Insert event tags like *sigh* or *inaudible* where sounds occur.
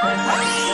Oh. *laughs*